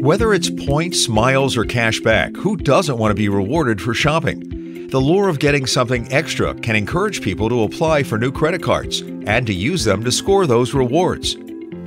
Whether it's points, miles, or cash back, who doesn't want to be rewarded for shopping? The lure of getting something extra can encourage people to apply for new credit cards and to use them to score those rewards.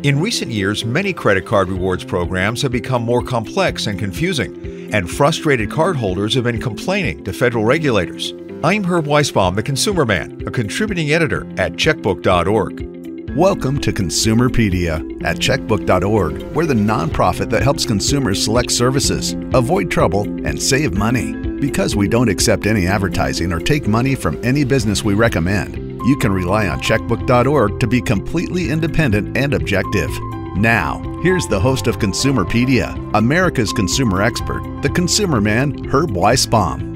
In recent years, many credit card rewards programs have become more complex and confusing, and frustrated cardholders have been complaining to federal regulators. I'm Herb Weisbaum, the Consumer Man, a contributing editor at checkbook.org. Welcome to Consumerpedia at checkbook.org. We're the nonprofit that helps consumers select services, avoid trouble, and save money. Because we don't accept any advertising or take money from any business we recommend, you can rely on checkbook.org to be completely independent and objective. Now, here's the host of Consumerpedia, America's consumer expert, the consumer man, Herb Weisbaum.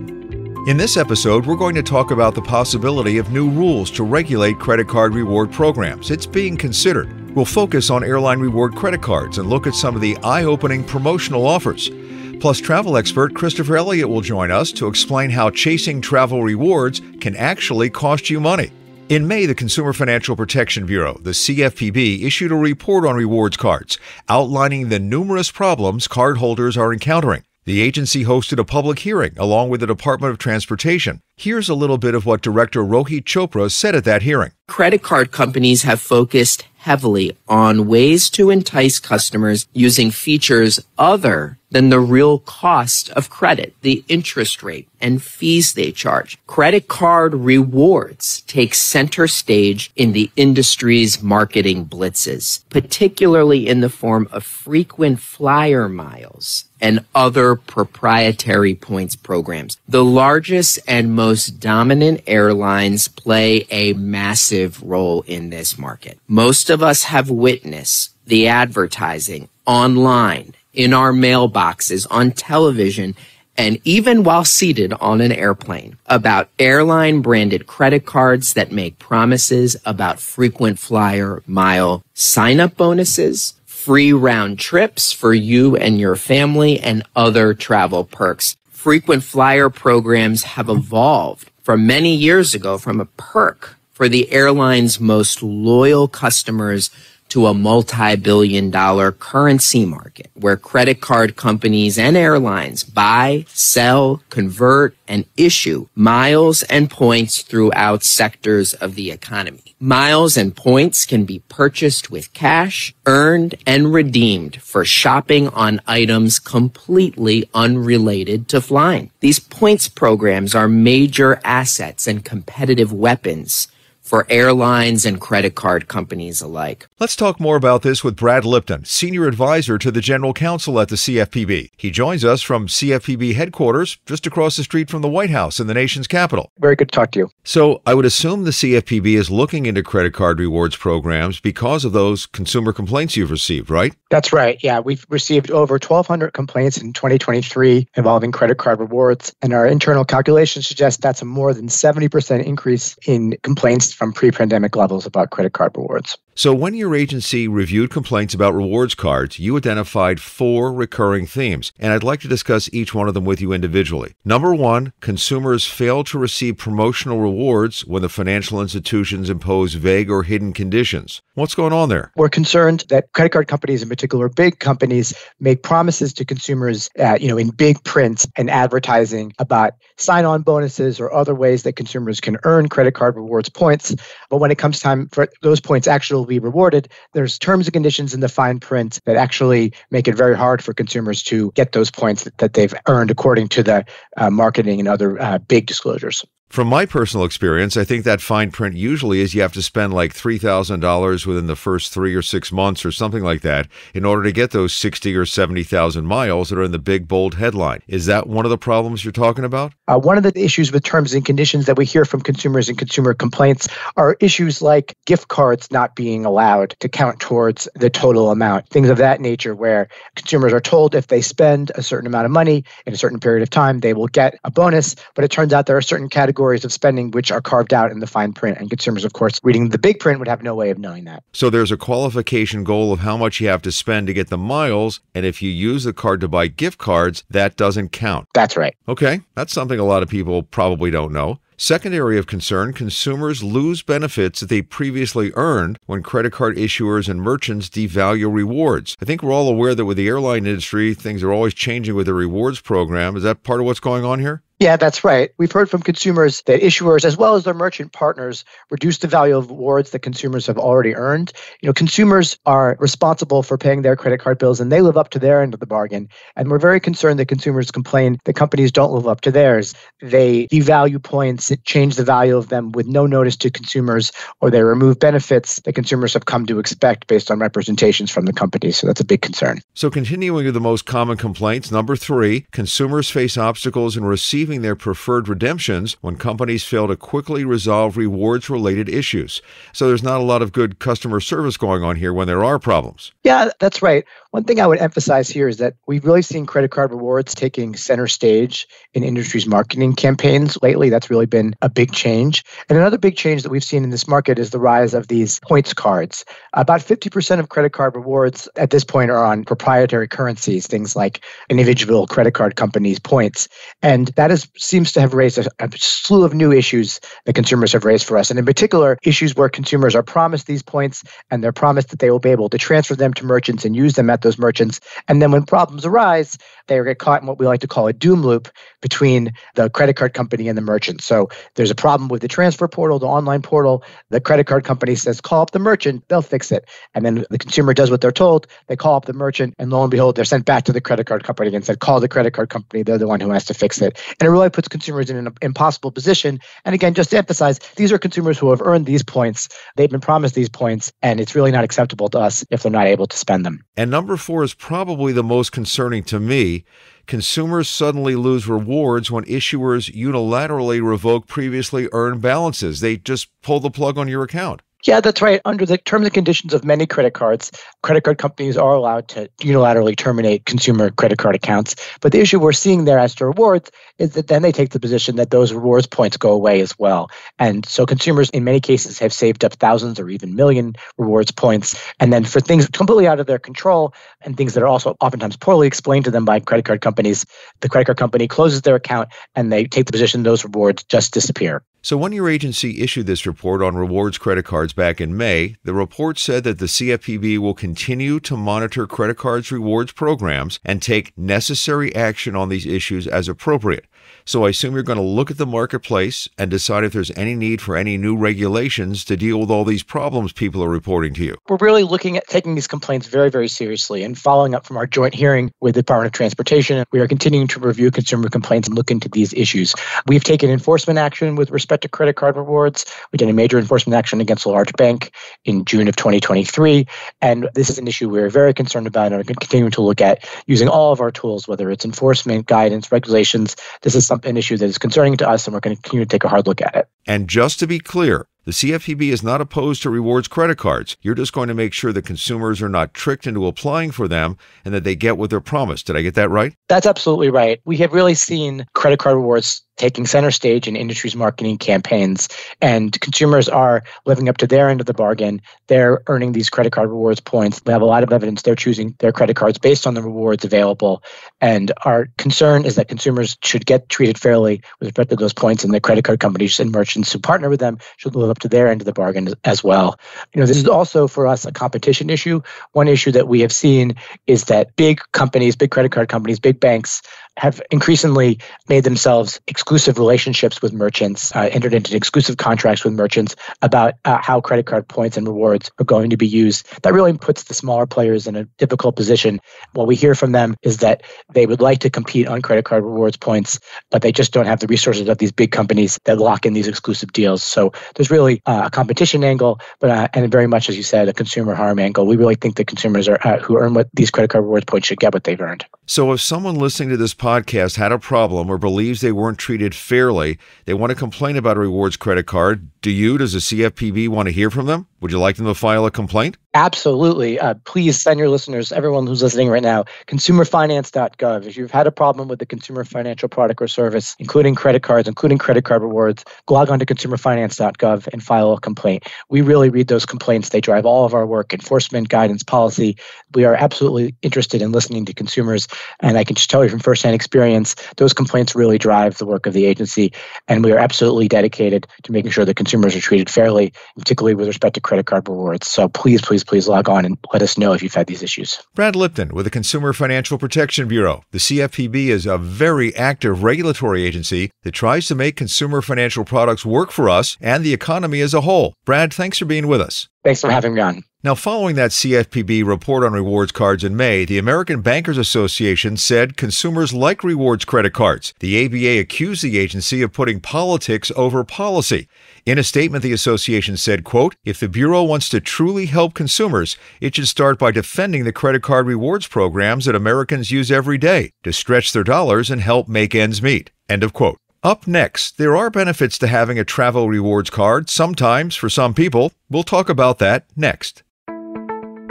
In this episode, we're going to talk about the possibility of new rules to regulate credit card reward programs. It's being considered. We'll focus on airline reward credit cards and look at some of the eye opening promotional offers. Plus, travel expert Christopher Elliott will join us to explain how chasing travel rewards can actually cost you money. In May, the Consumer Financial Protection Bureau, the CFPB, issued a report on rewards cards, outlining the numerous problems cardholders are encountering. The agency hosted a public hearing along with the Department of Transportation. Here's a little bit of what Director Rohit Chopra said at that hearing. Credit card companies have focused heavily on ways to entice customers using features other than the real cost of credit, the interest rate and fees they charge. Credit card rewards take center stage in the industry's marketing blitzes, particularly in the form of frequent flyer miles and other proprietary points programs. The largest and most dominant airlines play a massive role in this market. Most of us have witnessed the advertising online, in our mailboxes, on television, and even while seated on an airplane about airline branded credit cards that make promises about frequent flyer mile sign up bonuses, free round trips for you and your family, and other travel perks. Frequent flyer programs have evolved from many years ago from a perk for the airline's most loyal customers to a multi-billion dollar currency market where credit card companies and airlines buy, sell, convert, and issue miles and points throughout sectors of the economy. Miles and points can be purchased with cash, earned, and redeemed for shopping on items completely unrelated to flying. These points programs are major assets and competitive weapons for airlines and credit card companies alike. Let's talk more about this with Brad Lipton, Senior Advisor to the General Counsel at the CFPB. He joins us from CFPB headquarters just across the street from the White House in the nation's capital. Very good to talk to you. So, I would assume the CFPB is looking into credit card rewards programs because of those consumer complaints you've received, right? That's right. Yeah, we've received over 1,200 complaints in 2023 involving credit card rewards, and our internal calculations suggest that's a more than 70% increase in complaints from pre pandemic levels about credit card rewards. So, when your agency reviewed complaints about rewards cards, you identified four recurring themes, and I'd like to discuss each one of them with you individually. Number one, consumers fail to receive promotional rewards when the financial institutions impose vague or hidden conditions. What's going on there? We're concerned that credit card companies, in particular big companies, make promises to consumers, uh, you know, in big print and advertising about sign-on bonuses or other ways that consumers can earn credit card rewards points. But when it comes time for those points actually will be rewarded, there's terms and conditions in the fine print that actually make it very hard for consumers to get those points that, that they've earned according to the uh, marketing and other uh, big disclosures. From my personal experience, I think that fine print usually is you have to spend like $3,000 within the first three or six months or something like that in order to get those 60 or 70,000 miles that are in the big, bold headline. Is that one of the problems you're talking about? Uh, one of the issues with terms and conditions that we hear from consumers and consumer complaints are issues like gift cards not being allowed to count towards the total amount, things of that nature, where consumers are told if they spend a certain amount of money in a certain period of time, they will get a bonus. But it turns out there are certain categories categories of spending which are carved out in the fine print. And consumers, of course, reading the big print would have no way of knowing that. So there's a qualification goal of how much you have to spend to get the miles. And if you use the card to buy gift cards, that doesn't count. That's right. Okay. That's something a lot of people probably don't know. Second area of concern consumers lose benefits that they previously earned when credit card issuers and merchants devalue rewards. I think we're all aware that with the airline industry, things are always changing with the rewards program. Is that part of what's going on here? Yeah, that's right. We've heard from consumers that issuers, as well as their merchant partners, reduce the value of awards that consumers have already earned. You know, consumers are responsible for paying their credit card bills and they live up to their end of the bargain. And we're very concerned that consumers complain that companies don't live up to theirs. They devalue points, change the value of them with no notice to consumers, or they remove benefits that consumers have come to expect based on representations from the companies. So that's a big concern. So, continuing with the most common complaints, number three, consumers face obstacles in receiving their preferred redemptions when companies fail to quickly resolve rewards related issues. So there's not a lot of good customer service going on here when there are problems. Yeah, that's right. One thing I would emphasize here is that we've really seen credit card rewards taking center stage in industry's marketing campaigns lately. That's really been a big change. And another big change that we've seen in this market is the rise of these points cards. About 50% of credit card rewards at this point are on proprietary currencies, things like individual credit card companies' points. And that is, seems to have raised a, a slew of new issues that consumers have raised for us. And in particular, issues where consumers are promised these points and they're promised that they will be able to transfer them to merchants and use them at those merchants. And then when problems arise, they get caught in what we like to call a doom loop between the credit card company and the merchant. So there's a problem with the transfer portal, the online portal. The credit card company says, call up the merchant, they'll fix it. And then the consumer does what they're told. They call up the merchant, and lo and behold, they're sent back to the credit card company and said, call the credit card company. They're the one who has to fix it. And it really puts consumers in an impossible position. And again, just to emphasize, these are consumers who have earned these points. They've been promised these points, and it's really not acceptable to us if they're not able to spend them. And number four is probably the most concerning to me. Consumers suddenly lose rewards when issuers unilaterally revoke previously earned balances. They just pull the plug on your account. Yeah, that's right. Under the terms and conditions of many credit cards, credit card companies are allowed to unilaterally terminate consumer credit card accounts. But the issue we're seeing there as to rewards is that then they take the position that those rewards points go away as well. And so consumers in many cases have saved up thousands or even million rewards points. And then for things completely out of their control and things that are also oftentimes poorly explained to them by credit card companies, the credit card company closes their account and they take the position those rewards just disappear. So, when your agency issued this report on rewards credit cards back in May, the report said that the CFPB will continue to monitor credit cards rewards programs and take necessary action on these issues as appropriate. So I assume you're going to look at the marketplace and decide if there's any need for any new regulations to deal with all these problems people are reporting to you. We're really looking at taking these complaints very, very seriously and following up from our joint hearing with the Department of Transportation. We are continuing to review consumer complaints and look into these issues. We've taken enforcement action with respect to credit card rewards. We did a major enforcement action against a large bank in June of 2023. And this is an issue we're very concerned about and are continuing to look at using all of our tools, whether it's enforcement, guidance, regulations. This is an issue that is concerning to us, and we're going to continue to take a hard look at it. And just to be clear, the CFPB is not opposed to rewards credit cards. You're just going to make sure that consumers are not tricked into applying for them and that they get what they're promised. Did I get that right? That's absolutely right. We have really seen credit card rewards taking center stage in industry's marketing campaigns. And consumers are living up to their end of the bargain. They're earning these credit card rewards points. We have a lot of evidence they're choosing their credit cards based on the rewards available. And our concern is that consumers should get treated fairly with respect to those points and the credit card companies and merchants who partner with them should live up to their end of the bargain as well. You know this is also for us a competition issue. One issue that we have seen is that big companies big credit card companies big banks have increasingly made themselves exclusive relationships with merchants, uh, entered into exclusive contracts with merchants about uh, how credit card points and rewards are going to be used. That really puts the smaller players in a difficult position. What we hear from them is that they would like to compete on credit card rewards points, but they just don't have the resources of these big companies that lock in these exclusive deals. So there's really uh, a competition angle, but uh, and very much, as you said, a consumer harm angle. We really think that consumers are uh, who earn what these credit card rewards points should get what they've earned. So if someone listening to this podcast had a problem or believes they weren't treated fairly, they want to complain about a rewards credit card, do you, does the CFPB want to hear from them? Would you like them to file a complaint? Absolutely. Uh, please send your listeners, everyone who's listening right now, consumerfinance.gov. If you've had a problem with the consumer financial product or service, including credit cards, including credit card rewards, log on to consumerfinance.gov and file a complaint. We really read those complaints. They drive all of our work, enforcement, guidance, policy. We are absolutely interested in listening to consumers. And I can just tell you from firsthand experience, those complaints really drive the work of the agency. And we are absolutely dedicated to making sure that consumers are treated fairly, particularly with respect to credit card rewards. So please, please, please log on and let us know if you've had these issues. Brad Lipton with the Consumer Financial Protection Bureau. The CFPB is a very active regulatory agency that tries to make consumer financial products work for us and the economy as a whole. Brad, thanks for being with us. Thanks for having me on. Now, following that CFPB report on rewards cards in May, the American Bankers Association said consumers like rewards credit cards. The ABA accused the agency of putting politics over policy. In a statement, the association said, quote, if the Bureau wants to truly help consumers, it should start by defending the credit card rewards programs that Americans use every day to stretch their dollars and help make ends meet. End of quote. Up next, there are benefits to having a travel rewards card, sometimes for some people. We'll talk about that next.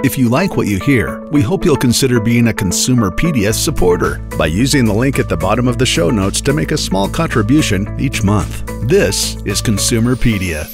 If you like what you hear, we hope you'll consider being a Consumer Consumerpedia supporter by using the link at the bottom of the show notes to make a small contribution each month. This is Consumerpedia.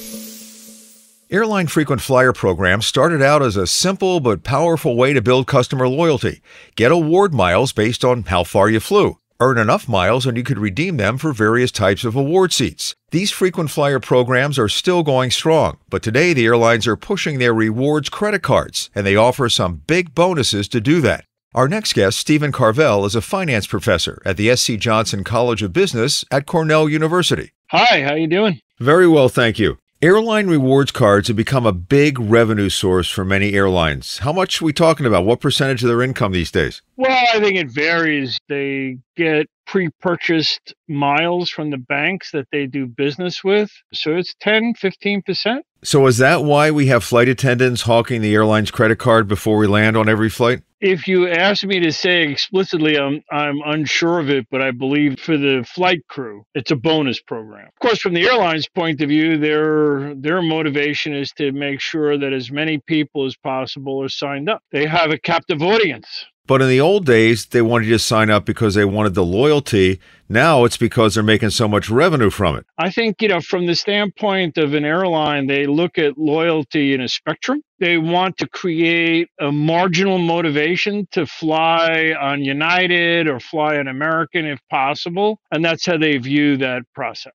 Airline frequent flyer programs started out as a simple but powerful way to build customer loyalty. Get award miles based on how far you flew. Earn enough miles and you could redeem them for various types of award seats. These frequent flyer programs are still going strong, but today the airlines are pushing their rewards credit cards, and they offer some big bonuses to do that. Our next guest, Steven Carvell, is a finance professor at the SC Johnson College of Business at Cornell University. Hi, how you doing? Very well, thank you. Airline rewards cards have become a big revenue source for many airlines. How much are we talking about? What percentage of their income these days? Well, I think it varies. They get pre purchased miles from the banks that they do business with. So it's 10, 15%. So is that why we have flight attendants hawking the airline's credit card before we land on every flight? If you ask me to say explicitly, I'm, I'm unsure of it, but I believe for the flight crew, it's a bonus program. Of course, from the airline's point of view, their their motivation is to make sure that as many people as possible are signed up. They have a captive audience. But in the old days, they wanted you to sign up because they wanted the loyalty. Now it's because they're making so much revenue from it. I think, you know, from the standpoint of an airline, they look at loyalty in a spectrum. They want to create a marginal motivation to fly on United or fly on American if possible. And that's how they view that process.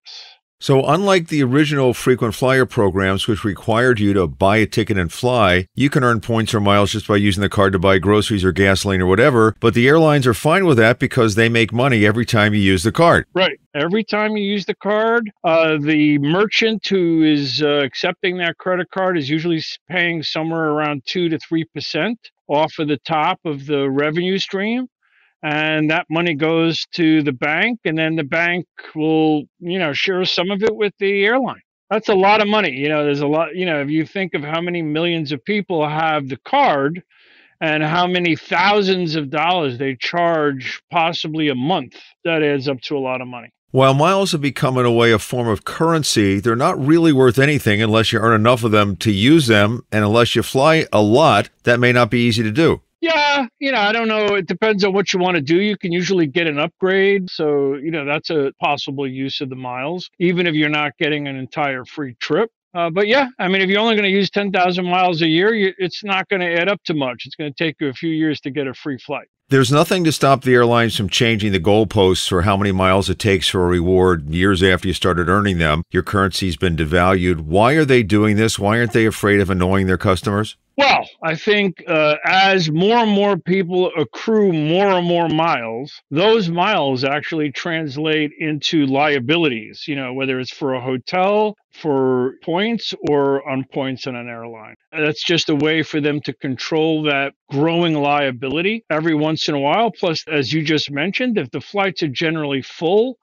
So, unlike the original frequent flyer programs, which required you to buy a ticket and fly, you can earn points or miles just by using the card to buy groceries or gasoline or whatever. But the airlines are fine with that because they make money every time you use the card. Right. Every time you use the card, uh, the merchant who is uh, accepting that credit card is usually paying somewhere around 2 to 3% off of the top of the revenue stream and that money goes to the bank and then the bank will you know share some of it with the airline that's a lot of money you know there's a lot you know if you think of how many millions of people have the card and how many thousands of dollars they charge possibly a month that adds up to a lot of money while miles have become in a way a form of currency, they're not really worth anything unless you earn enough of them to use them. And unless you fly a lot, that may not be easy to do. Yeah, you know, I don't know. It depends on what you want to do. You can usually get an upgrade. So, you know, that's a possible use of the miles, even if you're not getting an entire free trip. Uh, but yeah, I mean, if you're only going to use 10,000 miles a year, you, it's not going to add up to much. It's going to take you a few years to get a free flight. There's nothing to stop the airlines from changing the goalposts for how many miles it takes for a reward years after you started earning them. Your currency's been devalued. Why are they doing this? Why aren't they afraid of annoying their customers? Well, I think uh, as more and more people accrue more and more miles, those miles actually translate into liabilities, you know, whether it's for a hotel, for points, or on points on an airline. That's just a way for them to control that growing liability every once in a while. Plus, as you just mentioned, if the flights are generally full,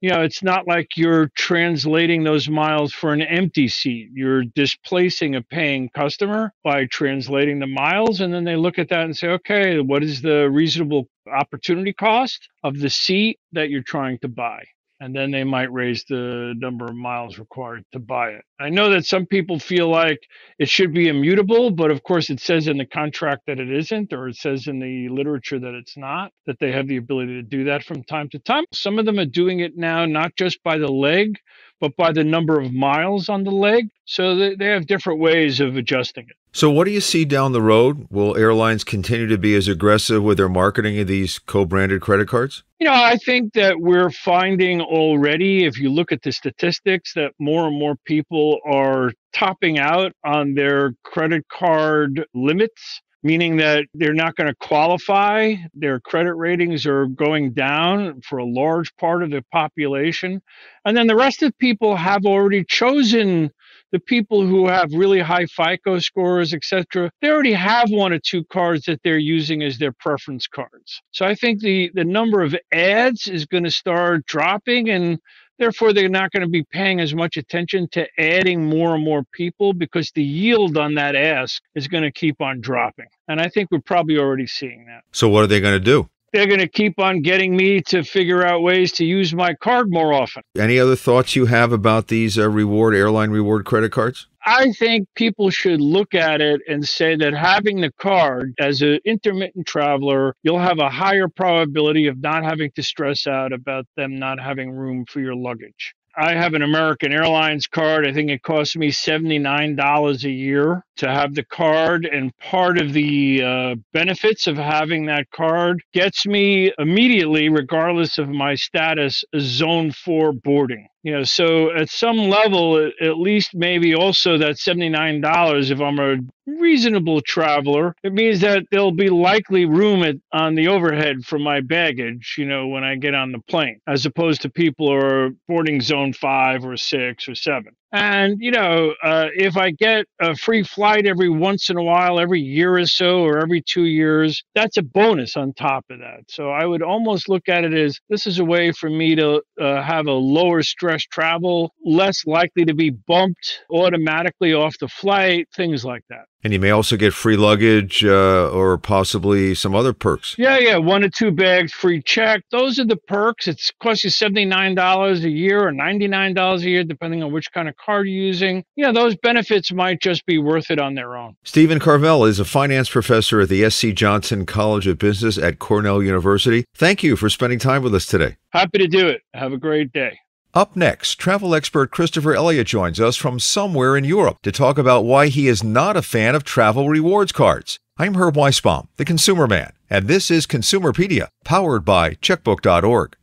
you know, it's not like you're translating those miles for an empty seat. You're displacing a paying customer by translating the miles. And then they look at that and say, okay, what is the reasonable opportunity cost of the seat that you're trying to buy? And then they might raise the number of miles required to buy it. I know that some people feel like it should be immutable, but of course it says in the contract that it isn't, or it says in the literature that it's not, that they have the ability to do that from time to time. Some of them are doing it now, not just by the leg, but by the number of miles on the leg. So they, have different ways of adjusting it. So, what do you see down the road? Will airlines continue to be as aggressive with their marketing of these co branded credit cards? You know, I think that we're finding already, if you look at the statistics, that more and more people are topping out on their credit card limits meaning that they're not going to qualify. Their credit ratings are going down for a large part of the population. And then the rest of people have already chosen the people who have really high FICO scores, etc. They already have one or two cards that they're using as their preference cards. So I think the, the number of ads is going to start dropping and Therefore, they're not going to be paying as much attention to adding more and more people because the yield on that ask is going to keep on dropping. And I think we're probably already seeing that. So, what are they going to do? They're going to keep on getting me to figure out ways to use my card more often. Any other thoughts you have about these uh, reward airline reward credit cards? I think people should look at it and say that having the card as an intermittent traveler, you'll have a higher probability of not having to stress out about them not having room for your luggage. I have an American Airlines card. I think it costs me $79 a year to have the card. And part of the uh, benefits of having that card gets me immediately, regardless of my status, zone four boarding. You know, so at some level, at least maybe also that $79, if I'm a reasonable traveler, it means that there'll be likely room at, on the overhead for my baggage, you know, when I get on the plane, as opposed to people who are boarding zone five or six or seven. And, you know, uh, if I get a free flight every once in a while, every year or so, or every two years, that's a bonus on top of that. So I would almost look at it as this is a way for me to uh, have a lower stress travel, less likely to be bumped automatically off the flight, things like that. And you may also get free luggage uh, or possibly some other perks. Yeah, yeah, one or two bags, free check. Those are the perks. It's costs you seventy nine dollars a year or ninety nine dollars a year, depending on which kind of card you're using. Yeah, those benefits might just be worth it on their own. Steven Carvell is a finance professor at the SC Johnson College of Business at Cornell University. Thank you for spending time with us today. Happy to do it. Have a great day. Up next, travel expert Christopher Elliott joins us from somewhere in Europe to talk about why he is not a fan of travel rewards cards. I'm Herb Weisbaum, the consumer man, and this is Consumerpedia, powered by checkbook.org.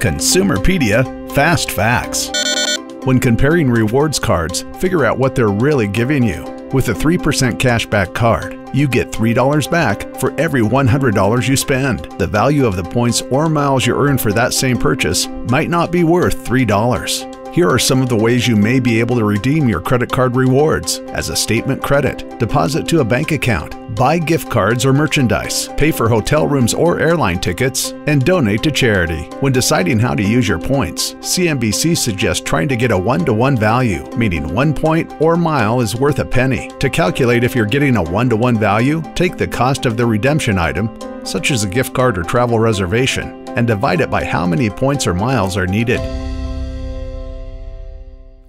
Consumerpedia Fast Facts. When comparing rewards cards, figure out what they're really giving you. With a 3% cashback card, you get $3 back for every $100 you spend. The value of the points or miles you earn for that same purchase might not be worth $3. Here are some of the ways you may be able to redeem your credit card rewards as a statement credit, deposit to a bank account, buy gift cards or merchandise, pay for hotel rooms or airline tickets, and donate to charity. When deciding how to use your points, CNBC suggests trying to get a one to one value, meaning one point or mile is worth a penny. To calculate if you're getting a one to one value, take the cost of the redemption item, such as a gift card or travel reservation, and divide it by how many points or miles are needed.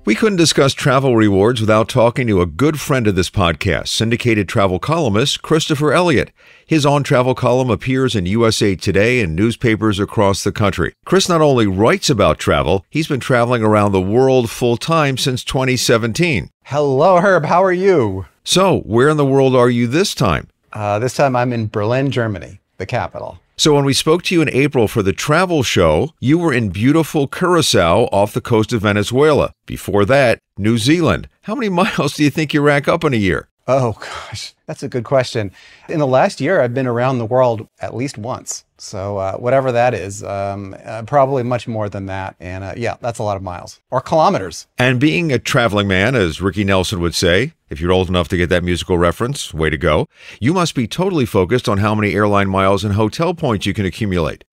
We couldn't discuss travel rewards without talking to a good friend of this podcast, syndicated travel columnist Christopher Elliott. His on travel column appears in USA Today and newspapers across the country. Chris not only writes about travel, he's been traveling around the world full time since 2017. Hello, Herb. How are you? So, where in the world are you this time? Uh, this time I'm in Berlin, Germany, the capital. So, when we spoke to you in April for the travel show, you were in beautiful Curacao off the coast of Venezuela. Before that, New Zealand. How many miles do you think you rack up in a year? Oh, gosh, that's a good question. In the last year, I've been around the world at least once. So, uh, whatever that is, um, uh, probably much more than that. And uh, yeah, that's a lot of miles or kilometers. And being a traveling man, as Ricky Nelson would say, if you're old enough to get that musical reference, way to go. You must be totally focused on how many airline miles and hotel points you can accumulate.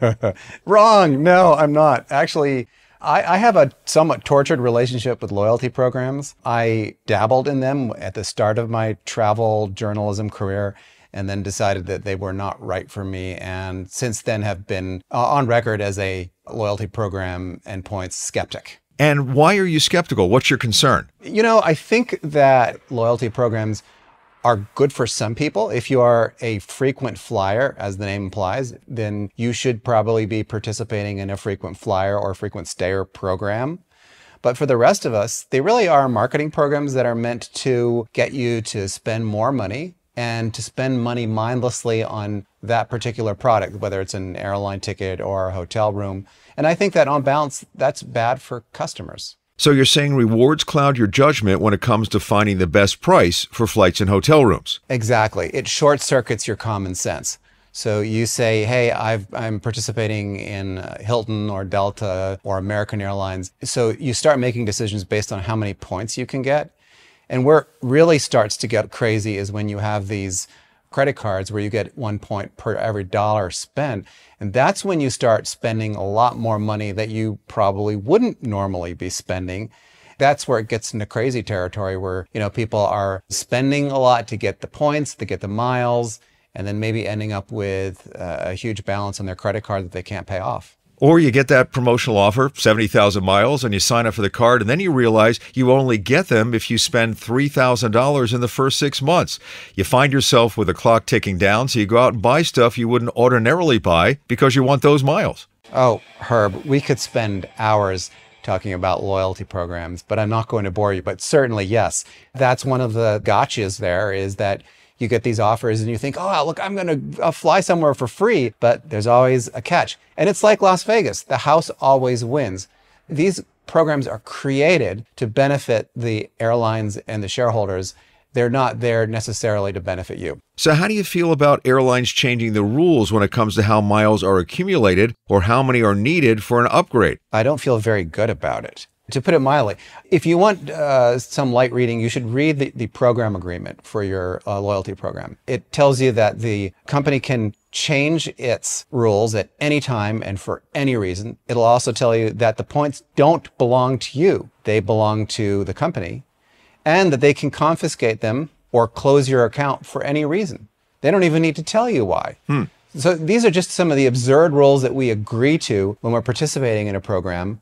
Wrong. No, I'm not. Actually, I, I, have a somewhat tortured relationship with loyalty programs. I dabbled in them at the start of my travel journalism career and then decided that they were not right for me. And since then have been uh, on record as a loyalty program and points skeptic. And why are you skeptical? What's your concern? You know, I think that loyalty programs are good for some people. If you are a frequent flyer, as the name implies, then you should probably be participating in a frequent flyer or frequent stayer program. But for the rest of us, they really are marketing programs that are meant to get you to spend more money and to spend money mindlessly on that particular product, whether it's an airline ticket or a hotel room. And I think that on balance, that's bad for customers. So you're saying rewards cloud your judgment when it comes to finding the best price for flights and hotel rooms. Exactly. It short circuits your common sense. So you say, hey, i am participating in uh, Hilton or Delta or American Airlines. So you start making decisions based on how many points you can get. And where it really starts to get crazy is when you have these credit cards where you get one point per every dollar spent. And that's when you start spending a lot more money that you probably wouldn't normally be spending. That's where it gets into crazy territory where, you know, people are spending a lot to get the points, to get the miles, and then maybe ending up with uh, a huge balance on their credit card that they can't pay off. Or you get that promotional offer, 70,000 miles, and you sign up for the card, and then you realize you only get them if you spend $3,000 in the first six months. You find yourself with the clock ticking down, so you go out and buy stuff you wouldn't ordinarily buy because you want those miles. Oh, Herb, we could spend hours talking about loyalty programs, but I'm not going to bore you. But certainly, yes, that's one of the gotchas there is that you get these offers and you think, oh, look, I'm going to fly somewhere for free. But there's always a catch. And it's like Las Vegas the house always wins. These programs are created to benefit the airlines and the shareholders. They're not there necessarily to benefit you. So, how do you feel about airlines changing the rules when it comes to how miles are accumulated or how many are needed for an upgrade? I don't feel very good about it to put it mildly. If you want uh, some light reading, you should read the, the program agreement for your uh, loyalty program. It tells you that the company can change its rules at any time and for any reason. It'll also tell you that the points don't belong to you. They belong to the company and that they can confiscate them or close your account for any reason. They don't even need to tell you why. Hmm. So these are just some of the absurd rules that we agree to when we're participating in a program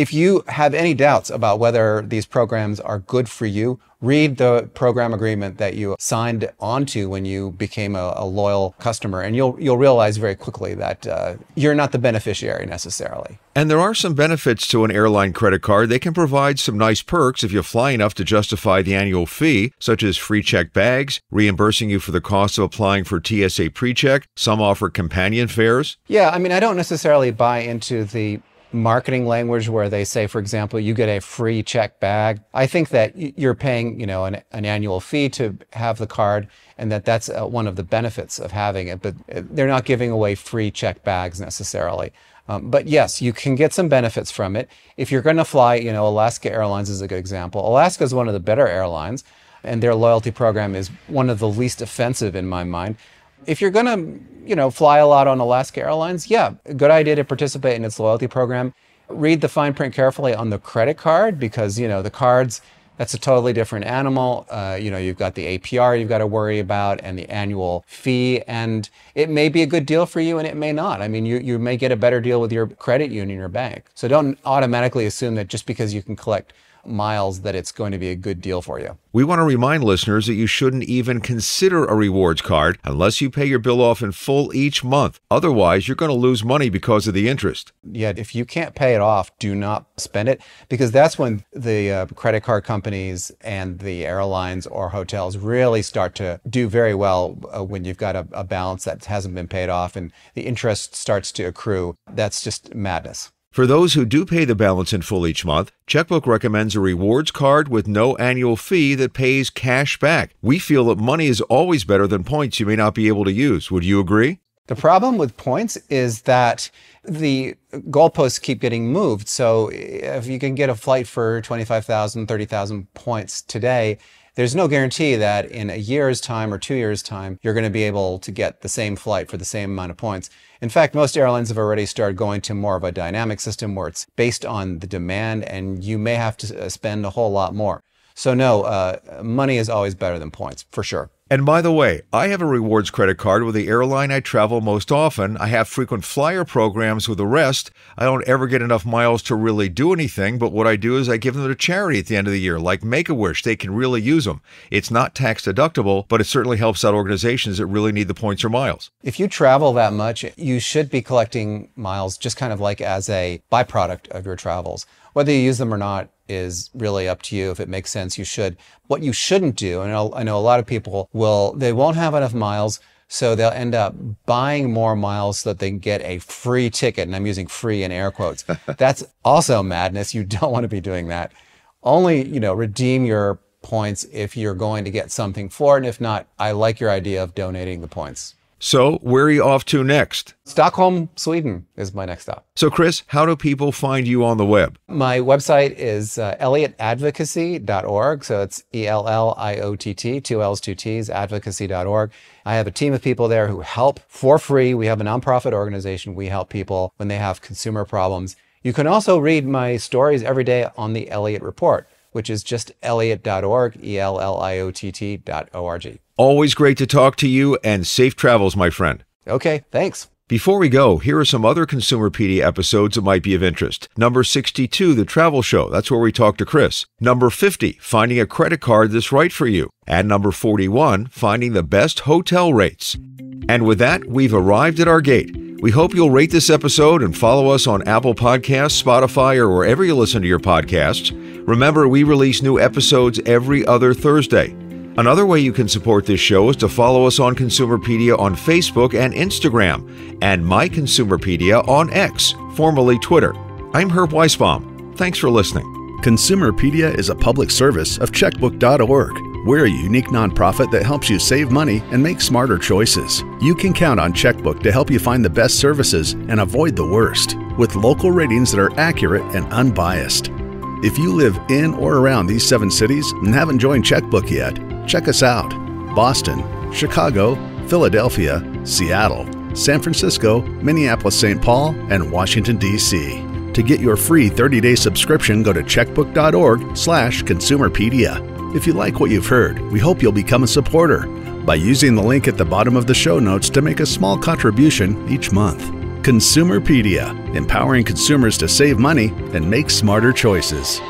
if you have any doubts about whether these programs are good for you, read the program agreement that you signed onto when you became a, a loyal customer, and you'll you'll realize very quickly that uh, you're not the beneficiary necessarily. And there are some benefits to an airline credit card. They can provide some nice perks if you fly enough to justify the annual fee, such as free check bags, reimbursing you for the cost of applying for TSA PreCheck. Some offer companion fares. Yeah, I mean, I don't necessarily buy into the marketing language where they say, for example, you get a free check bag. I think that you're paying, you know, an, an annual fee to have the card and that that's uh, one of the benefits of having it, but uh, they're not giving away free check bags necessarily. Um, but yes, you can get some benefits from it. If you're going to fly, you know, Alaska Airlines is a good example. Alaska is one of the better airlines and their loyalty program is one of the least offensive in my mind. If you're going to, you know, fly a lot on Alaska Airlines, yeah, good idea to participate in its loyalty program. Read the fine print carefully on the credit card because, you know, the cards, that's a totally different animal. Uh, you know, you've got the APR you've got to worry about and the annual fee, and it may be a good deal for you and it may not. I mean, you, you may get a better deal with your credit union or bank. So don't automatically assume that just because you can collect miles that it's going to be a good deal for you. We want to remind listeners that you shouldn't even consider a rewards card unless you pay your bill off in full each month. Otherwise, you're going to lose money because of the interest. Yeah, if you can't pay it off, do not spend it because that's when the uh, credit card companies and the airlines or hotels really start to do very well uh, when you've got a, a balance that hasn't been paid off and the interest starts to accrue. That's just madness. For those who do pay the balance in full each month, Checkbook recommends a rewards card with no annual fee that pays cash back. We feel that money is always better than points you may not be able to use. Would you agree? The problem with points is that the goalposts keep getting moved. So if you can get a flight for 25,000, 30,000 points today, there's no guarantee that in a year's time or two years' time, you're going to be able to get the same flight for the same amount of points. In fact, most airlines have already started going to more of a dynamic system where it's based on the demand and you may have to uh, spend a whole lot more. So no, uh, money is always better than points, for sure. And by the way, I have a rewards credit card with the airline I travel most often. I have frequent flyer programs with the rest. I don't ever get enough miles to really do anything, but what I do is I give them to charity at the end of the year, like Make a Wish. They can really use them. It's not tax deductible, but it certainly helps out organizations that really need the points or miles. If you travel that much, you should be collecting miles just kind of like as a byproduct of your travels. Whether you use them or not is really up to you. If it makes sense, you should. What you shouldn't do, and I know a lot of people will, they won't have enough miles. So they'll end up buying more miles so that they can get a free ticket. And I'm using free in air quotes. That's also madness. You don't want to be doing that. Only, you know, redeem your points if you're going to get something for it. And if not, I like your idea of donating the points. So, where are you off to next? Stockholm, Sweden is my next stop. So, Chris, how do people find you on the web? My website is uh, elliottadvocacy.org. So it's E L L I O T T, two L's, two T's, advocacy.org. I have a team of people there who help for free. We have a nonprofit organization. We help people when they have consumer problems. You can also read my stories every day on the Elliott Report, which is just elliott.org, E L L I O T T.org. Always great to talk to you and safe travels, my friend. Okay, thanks. Before we go, here are some other Consumerpedia episodes that might be of interest. Number 62, The Travel Show. That's where we talk to Chris. Number 50, Finding a Credit Card That's Right for You. And number 41, Finding the Best Hotel Rates. And with that, we've arrived at our gate. We hope you'll rate this episode and follow us on Apple Podcasts, Spotify, or wherever you listen to your podcasts. Remember, we release new episodes every other Thursday. Another way you can support this show is to follow us on Consumerpedia on Facebook and Instagram, and My Consumerpedia on X, formerly Twitter. I'm Herb Weisbaum. Thanks for listening. Consumerpedia is a public service of checkbook.org. We're a unique nonprofit that helps you save money and make smarter choices. You can count on Checkbook to help you find the best services and avoid the worst, with local ratings that are accurate and unbiased. If you live in or around these seven cities and haven't joined Checkbook yet, check us out. Boston, Chicago, Philadelphia, Seattle, San Francisco, Minneapolis, St. Paul, and Washington, D.C. To get your free 30-day subscription, go to checkbook.org slash consumerpedia. If you like what you've heard, we hope you'll become a supporter by using the link at the bottom of the show notes to make a small contribution each month. Consumerpedia, empowering consumers to save money and make smarter choices.